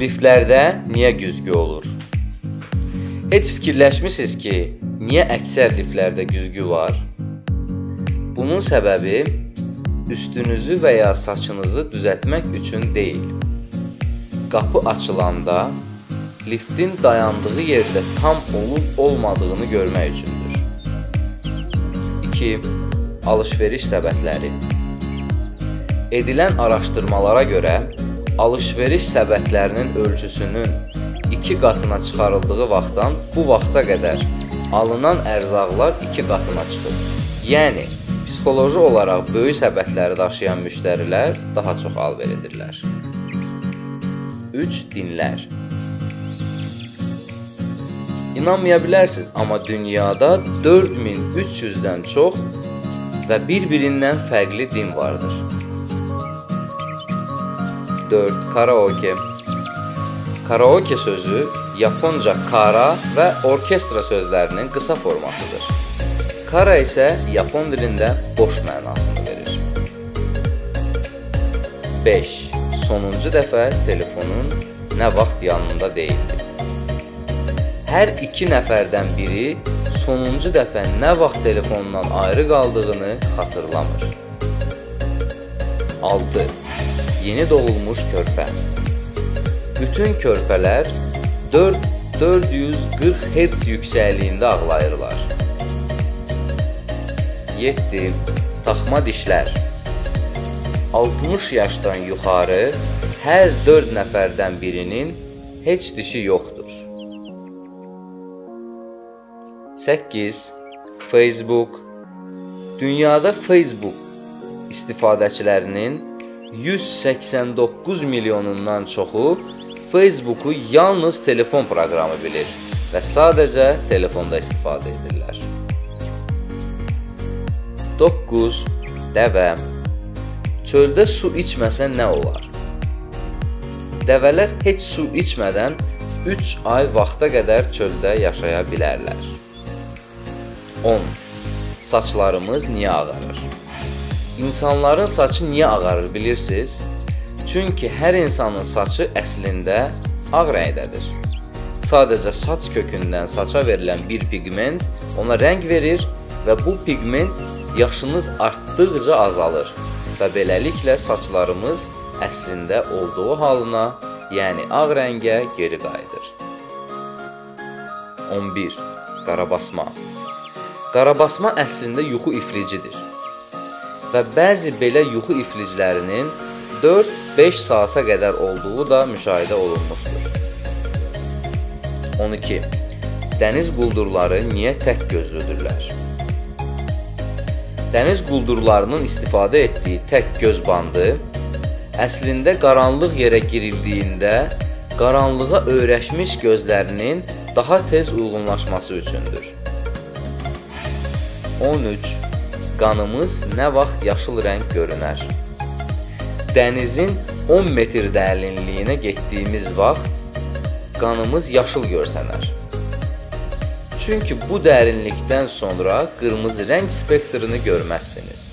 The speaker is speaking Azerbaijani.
Liftlərdə niyə güzgü olur? Heç fikirləşmisiniz ki, niyə əksər liftlərdə güzgü var? Bunun səbəbi üstünüzü və ya saçınızı düzəltmək üçün deyil. Qapı açılanda liftin dayandığı yerdə tam olub-olmadığını görmək üçündür. 2. Alış-veriş səbətləri Edilən araşdırmalara görə alış-veriş səbətlərinin ölçüsünün 2 qatına çıxarıldığı vaxtdan bu vaxta qədər alınan ərzaqlar 2 qatına çıxır. Yəni psixoloji olaraq böyük səbətləri daşıyan müştərilər daha çox alver edirlər. 3 dinlər. İnanmaya bilərsiniz, amma dünyada 4300-dən çox və bir-birindən fərqli din vardır. 4. Karaoke Karaoke sözü Yaponca kara və orkestra sözlərinin qısa formasıdır. Kara isə Yapon dilində boş mənasını verir. 5. Sonuncu dəfə telefonun nə vaxt yanında deyildi. Hər iki nəfərdən biri sonuncu dəfə nə vaxt telefonundan ayrı qaldığını xatırlamır. 6 yeni doğulmuş körpə. Bütün körpələr 4 440 Hz yüksəkliyində ağlayırlar. 7. Taxma dişlər. 60 yaşdan yuxarı hər 4 nəfərdən birinin heç dişi yoxdur. 8. Facebook Dünyada Facebook istifadəçilərinin 189 milyonundan çoxu Facebooku yalnız telefon proqramı bilir və sadəcə telefonda istifadə edirlər. 9. Dəvə Çöldə su içməsə nə olar? Dəvələr heç su içmədən 3 ay vaxta qədər çöldə yaşaya bilərlər. 10. Saçlarımız niyə ağarır? İnsanların saçı niyə ağarır bilirsiniz? Çünki hər insanın saçı əslində ağ rəngdədir. Sadəcə saç kökündən saça verilən bir pigment ona rəng verir və bu pigment yaşınız artdıqca azalır və beləliklə saçlarımız əslində olduğu halına, yəni ağ rəngə geri qayıdır. 11. Qarabasma Qarabasma əslində yuxu iflicidir və bəzi belə yuxu ifliclərinin 4-5 saata qədər olduğu da müşahidə olunmuşdur. 12. Dəniz quldurları niyə tək gözlüdürlər? Dəniz quldurlarının istifadə etdiyi tək göz bandı əslində qaranlıq yerə girildiyində qaranlığa öyrəşmiş gözlərinin daha tez uyğunlaşması üçündür. 13 qanımız nə vaxt yaşıl rəng görünər. Dənizin 10 metr dərinliyinə getdiyimiz vaxt qanımız yaşıl görsənər. Çünki bu dərinlikdən sonra qırmızı rəng spektrini görməzsiniz.